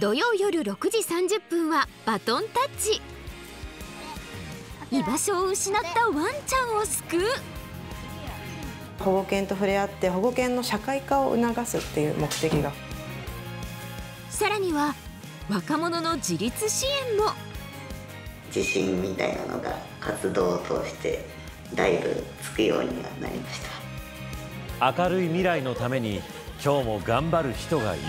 土曜夜6時30分はバトンタッチ。居場所を失ったワンちゃんを救う。保護犬と触れ合って保護犬の社会化を促すっていう目的が。さらには若者の自立支援も。自信みたいなのが活動を通してだいぶつくようにはなりました。明るい未来のために今日も頑張る人がいる。